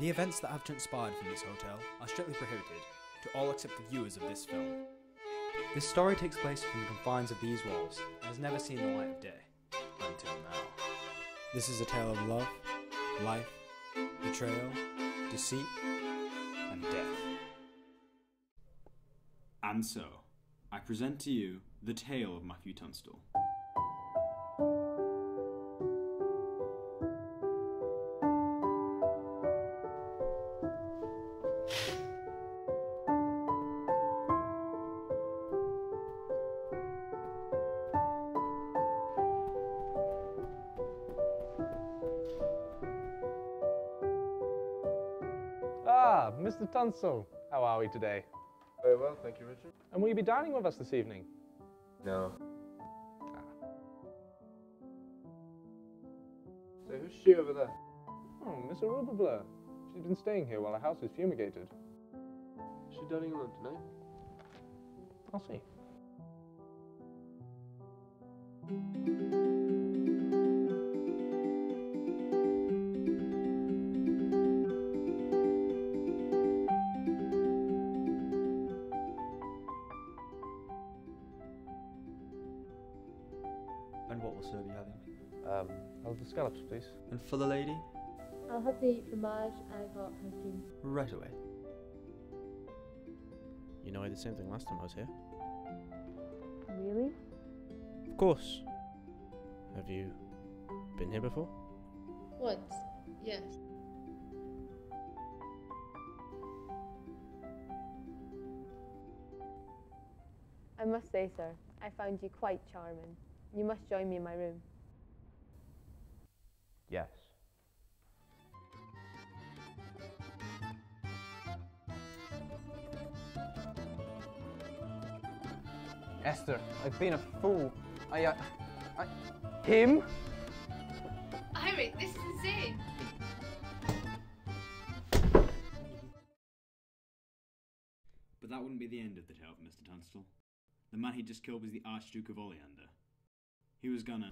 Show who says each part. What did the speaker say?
Speaker 1: The events that have transpired from this hotel are strictly prohibited to all except the viewers of this film. This story takes place within the confines of these walls and has never seen the light of day until now. This is a tale of love, life, betrayal, deceit, and death.
Speaker 2: And so, I present to you the tale of Matthew Tunstall.
Speaker 3: Ah, Mr. Tunstall. How are we today?
Speaker 4: Very well, thank you, Richard.
Speaker 3: And will you be dining with us this evening?
Speaker 4: No.
Speaker 3: Ah.
Speaker 4: So who's she over there?
Speaker 3: Oh, Miss Aruba Blur. She's been staying here while our house is fumigated.
Speaker 4: Is she dining alone tonight?
Speaker 3: I'll see.
Speaker 1: And what will serve you having?
Speaker 3: Um, I'll have the scallops, please.
Speaker 1: And for the lady?
Speaker 5: I'll have the fromage and hot cream.
Speaker 1: Right away.
Speaker 6: You know I did the same thing last time I was here.
Speaker 5: Really?
Speaker 6: Of course. Have you been here before?
Speaker 5: Once, yes. I must say, sir, I found you quite charming. You must join me in my room.
Speaker 3: Yes.
Speaker 7: Esther, I've been a fool. I, uh, I... Him?
Speaker 8: Irene, this is it.
Speaker 2: But that wouldn't be the end of the tale Mr. Tunstall. The man he just killed was the Archduke of Oleander. He was gonna...